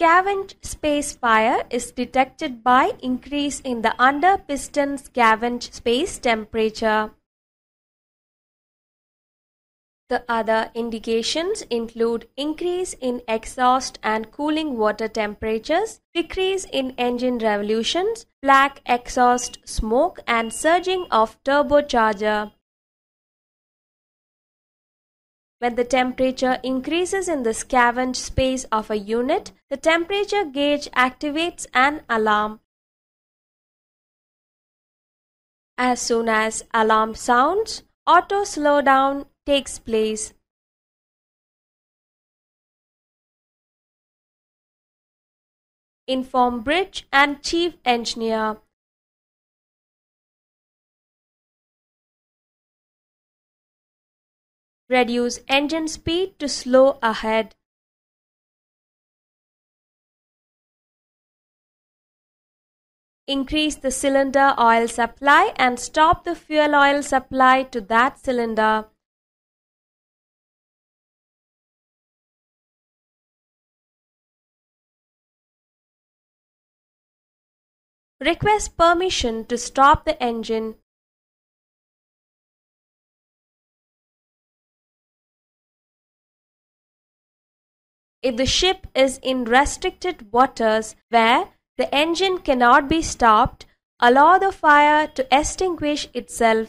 Scavenge space fire is detected by increase in the under piston scavenge space temperature. The other indications include increase in exhaust and cooling water temperatures, decrease in engine revolutions, black exhaust smoke and surging of turbocharger. When the temperature increases in the scavenge space of a unit, the temperature gauge activates an alarm. As soon as alarm sounds, auto slowdown takes place. Inform bridge and chief engineer. Reduce engine speed to slow ahead. Increase the cylinder oil supply and stop the fuel oil supply to that cylinder. Request permission to stop the engine. If the ship is in restricted waters where the engine cannot be stopped, allow the fire to extinguish itself.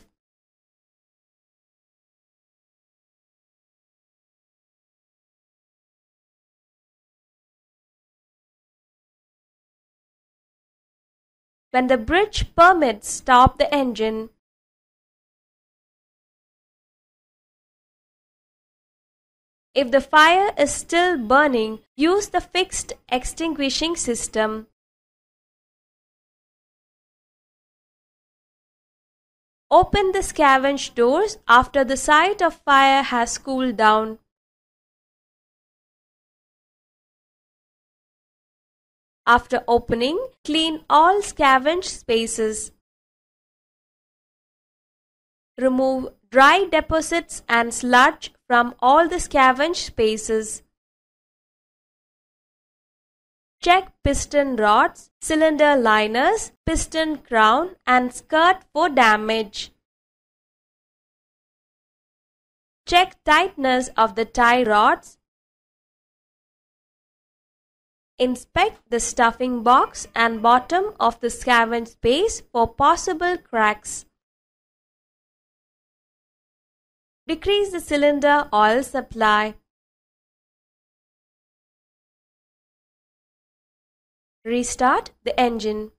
When the bridge permits stop the engine. If the fire is still burning, use the fixed extinguishing system. Open the scavenge doors after the site of fire has cooled down. After opening, clean all scavenge spaces. Remove dry deposits and sludge from all the scavenge spaces. Check piston rods, cylinder liners, piston crown and skirt for damage. Check tightness of the tie rods. Inspect the stuffing box and bottom of the scavenge space for possible cracks. Decrease the cylinder oil supply. Restart the engine.